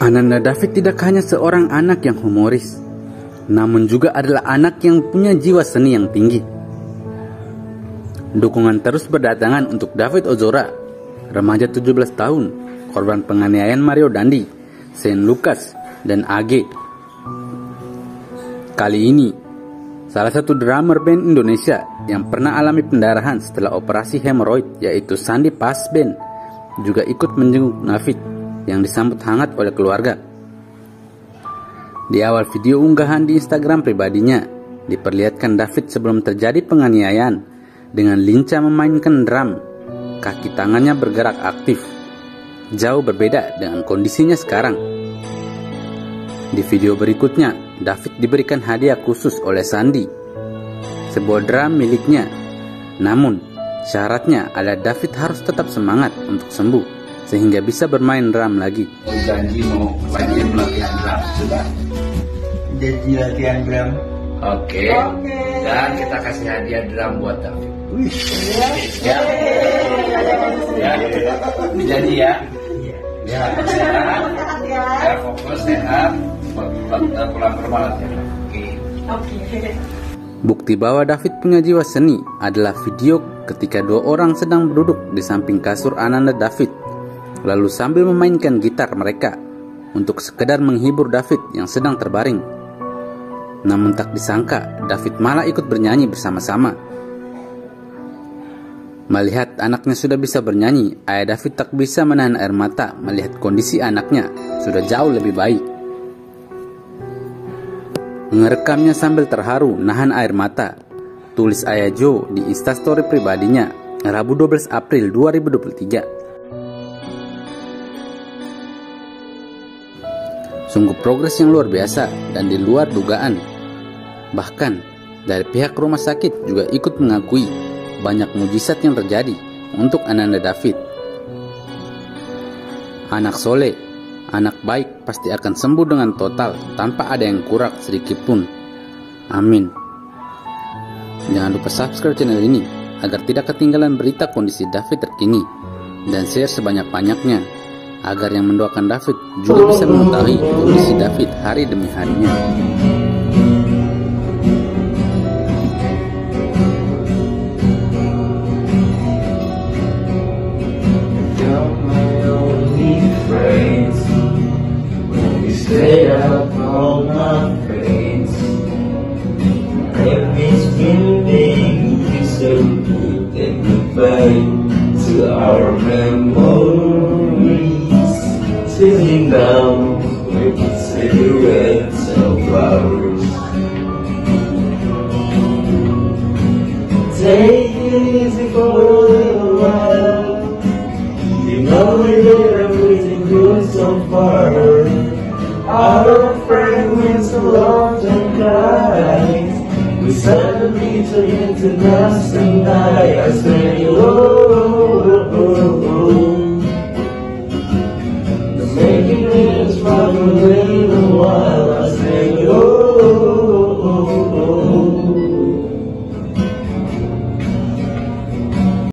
Ananda David tidak hanya seorang anak yang humoris, namun juga adalah anak yang punya jiwa seni yang tinggi. Dukungan terus berdatangan untuk David Ozora, remaja 17 tahun, korban penganiayaan Mario Dandi, Saint Lucas, dan AG. Kali ini, salah satu drummer band Indonesia yang pernah alami pendarahan setelah operasi hemoroid yaitu Sandi Pasben juga ikut menjenguk David yang disambut hangat oleh keluarga. Di awal video unggahan di Instagram pribadinya, diperlihatkan David sebelum terjadi penganiayaan dengan lincah memainkan drum. Kaki tangannya bergerak aktif, jauh berbeda dengan kondisinya sekarang. Di video berikutnya, David diberikan hadiah khusus oleh Sandi, sebuah drum miliknya. Namun, syaratnya adalah David harus tetap semangat untuk sembuh sehingga bisa bermain drum lagi. Janji mau rajin latihan drum, sudah? Jadi latihan drum. Oke. Okay. Okay. Dan kita kasih hadiah drum buat David. Wih. Ya. Ya. Janji ya. Ya, sehat. Ya, fokus sehat. Pulang ke rumah latihan. Oke. Oke. Bukti bahwa David punya jiwa seni adalah video ketika dua orang sedang duduk di samping kasur Ananda David lalu sambil memainkan gitar mereka untuk sekedar menghibur David yang sedang terbaring. Namun tak disangka, David malah ikut bernyanyi bersama-sama. Melihat anaknya sudah bisa bernyanyi, ayah David tak bisa menahan air mata melihat kondisi anaknya sudah jauh lebih baik. Mengerekamnya sambil terharu nahan air mata, tulis ayah Joe di instastory pribadinya Rabu 12 April 2023. Sungguh progres yang luar biasa dan di luar dugaan. Bahkan dari pihak rumah sakit juga ikut mengakui banyak mujizat yang terjadi untuk Ananda David. Anak soleh, anak baik pasti akan sembuh dengan total tanpa ada yang kurang sedikit pun. Amin. Jangan lupa subscribe channel ini agar tidak ketinggalan berita kondisi David terkini dan share sebanyak-banyaknya agar yang mendoakan David juga bisa mengetahui kondisi David hari demi harinya. Take it easy for a little while. You know we did everything good so far. Our fragments of love and cries. We suddenly turn into dust and die. I swear you